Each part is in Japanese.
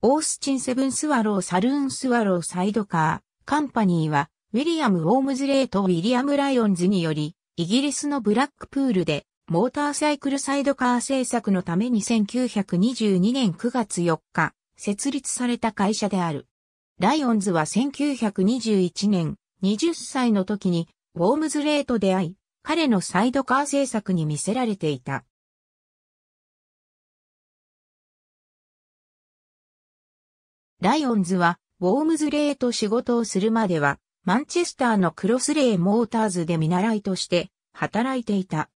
オースチンセブンスワローサルーンスワローサイドカー、カンパニーは、ウィリアム・ウォームズレート・ウィリアム・ライオンズにより、イギリスのブラックプールで、モーターサイクルサイドカー製作のために1922年9月4日、設立された会社である。ライオンズは1921年、20歳の時に、ウォームズレートで会い、彼のサイドカー製作に見せられていた。ライオンズは、ウォームズレーと仕事をするまでは、マンチェスターのクロスレーモーターズで見習いとして働いていた。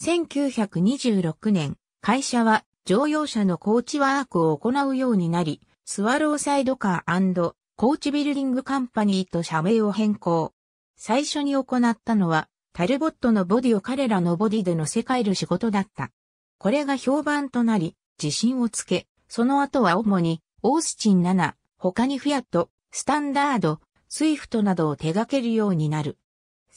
1926年、会社は乗用車のコーチワークを行うようになり、スワローサイドカーコーチビルディングカンパニーと社名を変更。最初に行ったのは、タルボットのボディを彼らのボディで乗せ替える仕事だった。これが評判となり、自信をつけ、その後は主にオースチン7、他にフィアット、スタンダード、スイフトなどを手掛けるようになる。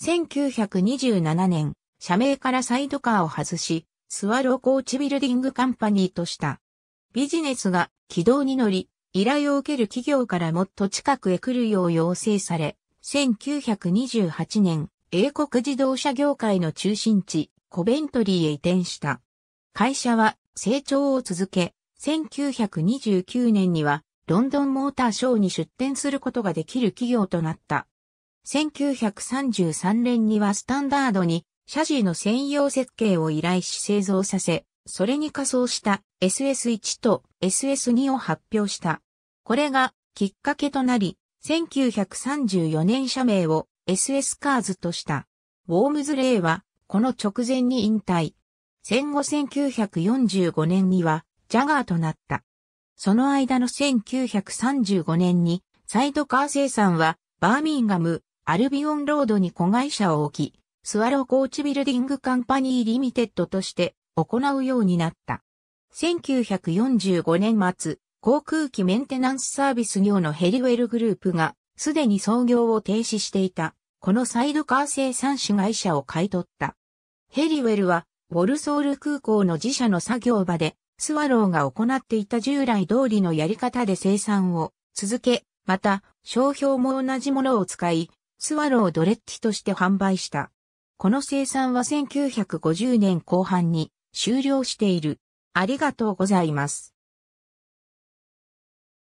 1927年、社名からサイドカーを外し、スワローコーチビルディングカンパニーとした。ビジネスが軌道に乗り、依頼を受ける企業からもっと近くへ来るよう要請され、1928年、英国自動車業界の中心地、コベントリーへ移転した。会社は成長を続け、1929年にはロンドンモーターショーに出展することができる企業となった。1933年にはスタンダードにシャジーの専用設計を依頼し製造させ、それに仮装した SS1 と SS2 を発表した。これがきっかけとなり、1934年社名を SS カーズとした。ウォームズレイはこの直前に引退。戦後1945年にはジャガーとなった。その間の1935年に、サイドカー生産は、バーミンガム、アルビオンロードに子会社を置き、スワローコーチビルディングカンパニーリミテッドとして行うようになった。1945年末、航空機メンテナンスサービス業のヘリウェルグループが、すでに操業を停止していた、このサイドカー生産子会社を買い取った。ヘリウェルは、ウォルソール空港の自社の作業場で、スワローが行っていた従来通りのやり方で生産を続け、また、商標も同じものを使い、スワロードレッティとして販売した。この生産は1950年後半に終了している。ありがとうございます。